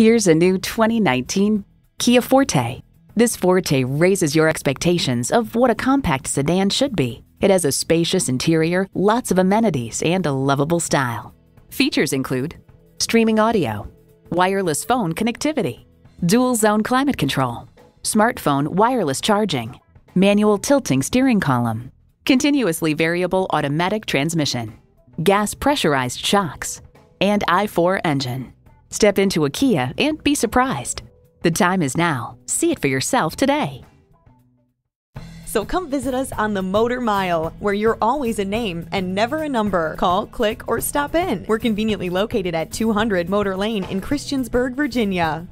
Here's a new 2019 Kia Forte. This Forte raises your expectations of what a compact sedan should be. It has a spacious interior, lots of amenities, and a lovable style. Features include streaming audio, wireless phone connectivity, dual zone climate control, smartphone wireless charging, manual tilting steering column, continuously variable automatic transmission, gas pressurized shocks, and i4 engine. Step into a Kia and be surprised. The time is now. See it for yourself today. So come visit us on the Motor Mile, where you're always a name and never a number. Call, click, or stop in. We're conveniently located at 200 Motor Lane in Christiansburg, Virginia.